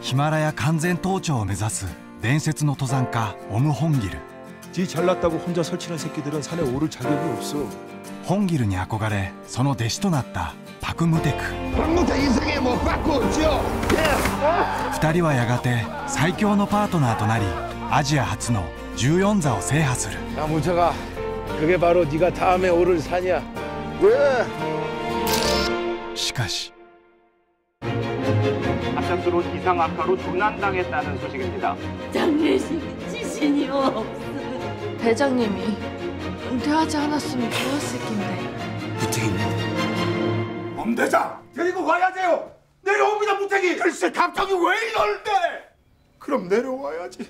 ヒマラヤ完全登頂を目指す伝説の登山家オム・ホンギル지 잘났다고 혼자 설치는 새끼들은 산에 오를 자격이 없 어. ホンギルに憧れその弟子となったパク・ムテク 방. 2人はやがて最強のパートナーとなり アジア初の14座を制覇する 야 문철아 그게 바로 네가 다음에 오를 산이야 왜? しかし 갑작스러운 이상 악화로 조난당했다는 소식입니다. 장례식 지신이 없어. 대장님이 은퇴하지 않았으면 좋았을 텐데. 엄대장 데리고 가야 돼요. 내려옵니다 무태기. 글쎄 갑자기 왜 이럴대? 그럼 내려와야지.